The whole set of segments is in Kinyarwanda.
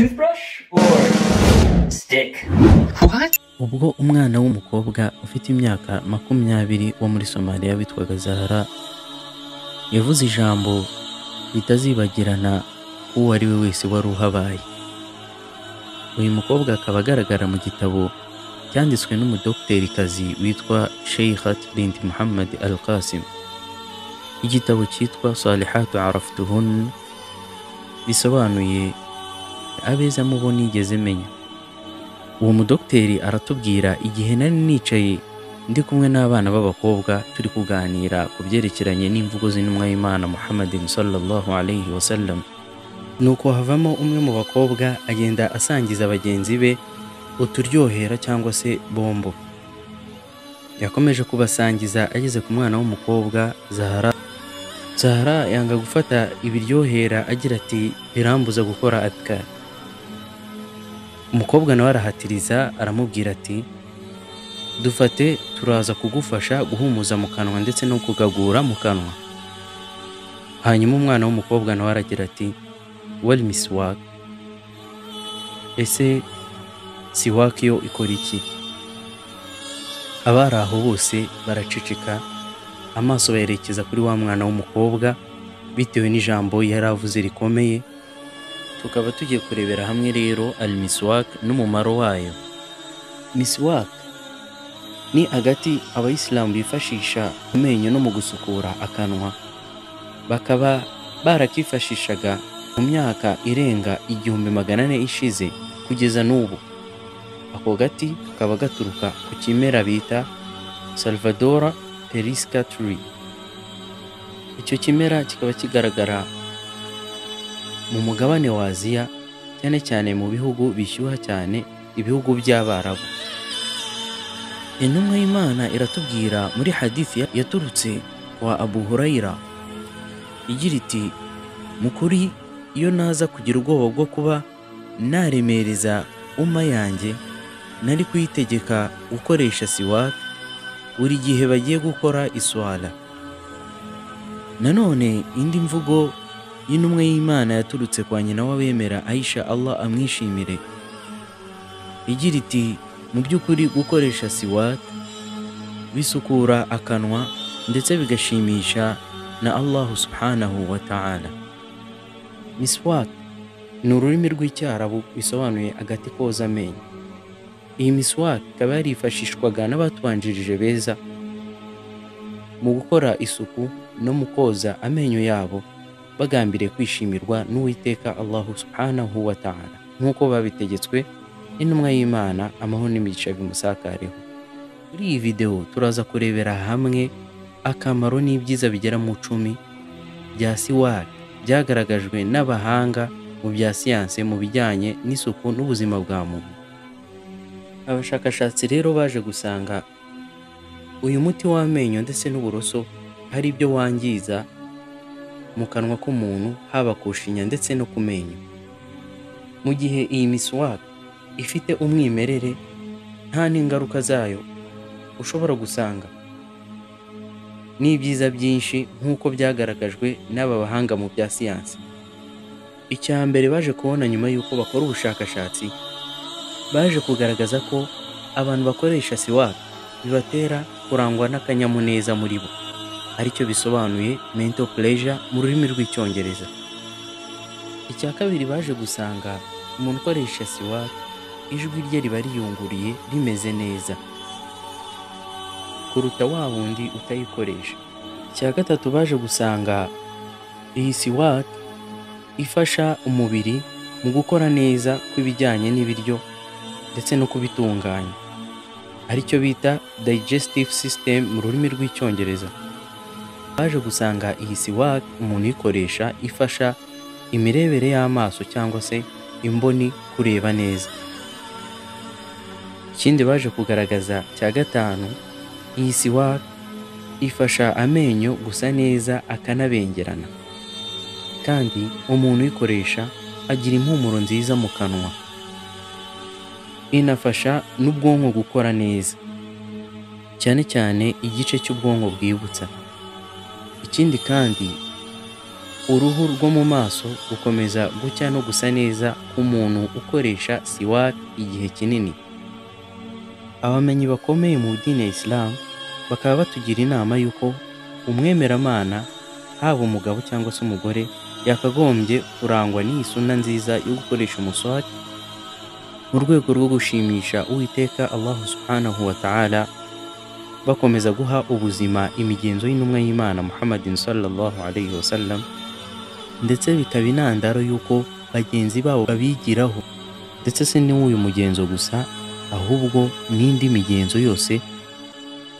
toothbrush or stick? What? ubwo umwana w'umukobwa ufite imyaka makumyabiri wo muri somaliya witwaga zahara yavuze ijambo ritazibagirana uwo ari we wese wari uhabaye uyu mukobwa akaba agaragara mu gitabo cyanditswe n'umudokiterikazi witwa sheikhat bint muhammad al qasim igitabo cyitwa salihatu araftuhun bisobanuye abeza mubo nigeze menya. Uwo mudokiteri aratubwira igihe nari nicaye ndi kumwe n'abana b'abakobwa turi kuganira ku byerekeranye n'imvugo z'intumwa y'imana muhammadin sallallahu alayhi wasallam nuko havamo umwe mu bakobwa agenda asangiza bagenzi be uturyohera cyangwa se bombo. Yakomeje kubasangiza ageze ku mwana w'umukobwa zahara. Zahara yanga gufata ibiryohera agira ati birambuza gukora adkar umukobwa nawe arahatiriza aramubwira ati dufate turaza kugufasha guhumuza mu kanwa ndetse no kugagura mu kanwa. Hanyuma umwana w'umukobwa nawe aragira ati wari misiwake ese siwake yo ikora iki? Abari aho bose baraceceka amaso bayerekeza kuri wa mwana w'umukobwa bitewe n'ijambo yari avuze rikomeye tukaba tugiye kurebera hamwe rero al miswak n'umumaro wayo. Miswak ni agati abayisilamu bifashisha mu menyo no mu gusukura akanwa. Bakaba barakifashishaga mu myaka irenga igihumbi magana ane ishize kugeza n'ubu. Ako gati kakaba gaturuka ku kimera bita salvadora periska tree icyo kimera kikaba kigaragara mu mugabane wa aziya cyane cyane mu bihugu bishyuha cyane ibihugu by'abarabu. Intumwa y'imana iratubwira muri hadithi yaturutse kwa abu hurayira igira iti mu kuri iyo naza kugira ubwoba bwo kuba naremereza umma yanjye nari kuyitegeka gukoresha siwak buri gihe bagiye gukora iswara nanone indi mvugo y'intumwa y'imana yaturutse kwa nyina w'abemera aisha allah amwishimire. Igira iti mu by'ukuri gukoresha siwak bisukura akanwa ndetse bigashimisha na allahu subhanahu wa ta'ala. Miswak ni ururimi rw'icyarabu bisobanuye agati koza amenyo. Iyi miswak ikaba yarifashishwaga n'abatubanjirije beza mu gukora isuku no mu koza amenyo yabo. Bagambiriye kwishimirwa n'uwiteka allahu subhanahu wa ta'ala. Nk'uko babitegetswe n'intumwa y'imana amahoro n'imigisha bimusakareho. Muri iyi videwo turaza kurebera hamwe akamaro n'ibyiza bigera mu icumi bya siwak. Byagaragajwe n'abahanga mu bya siyanse mu bijyanye n'isuku n'ubuzima bwa muntu. Abashakashatsi rero baje gusanga uyu muti w'amenyo ndetse n'uburoso hari ibyo wangiza mu kanwa k'umuntu haba ku shinya ndetse no ku menyo. Mu gihe iyi miswak ifite umwimerere nta n'ingaruka zayo ushobora gusanga. N'ibyiza byinshi nk'uko byagaragajwe n'aba bahanga mu bya siyansi. Icya mbere baje kubona nyuma y'uko bakora ubushakashatsi baje kugaragaza ko abantu bakoresha siwak bibatera kurangwa n'akanyamuneza muri bo. Ari cyo bisobanuye mental pleasure mu rurimi rw'icyongereza. Icya kabiri baje gusanga umuntu ukoresha siwak ijwi rye riba riyunguriye rimeze neza. Kuruta wa wundi utayikoresha. Icya gatatu baje gusanga iyi siwak ifasha umubiri mu gukora neza kw'ibijyanye n'ibiryo ndetse no kubitunganya. Aricyo bita digestive system mu rurimi rw'icyongereza. Baje gusanga iyi siwak umuntu uyikoresha ifasha imirebere y'amaso cyangwa se imboni kureba neza. Ikindi baje kugaragaza cya gatanu iyi siwak ifasha amenyo gusa neza akanabengerana. Kandi umuntu uyikoresha agira impumuro nziza mu kanwa. Inafasha n'ubwonko gukora neza. Cyane cyane igice cy'ubwonko bwibutsa. Ikindi kandi uruhu rwo mu maso gukomeza gucya no gusa neza k'umuntu ukoresha siwak igihe kinini. Abamenyi bakomeye mu dini ya isilamu bakaba batugira inama y'uko umwemeramana haba umugabo cyangwa se umugore yakagombye kurangwa n'iyi suna nziza yo gukoresha umuswaki mu rwego rwo gushimisha uwiteka allahu subhanahu wa ta'ala bakomeza guha ubuzima imigenzo y'intumwa y'imana muhammadin sallallahu alayhi wa sallam ndetse bikaba intandaro y'uko bagenzi babo babigiraho. Ndetse si n'uyu mugenzo gusa ahubwo n'indi migenzo yose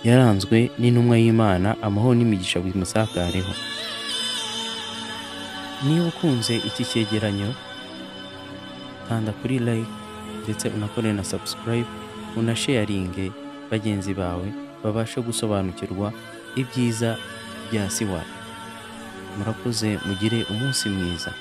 yaranzwe n'intumwa y'imana amahoro n'imigisha bimusakareho niba ukunze iki cyegeranyo kanda kuri like ndetse unakore na subscribe unasharinge bagenzi bawe. Babashe gusobanukirwa ibyiza bya siwari. Murakoze mugire umunsi mwiza.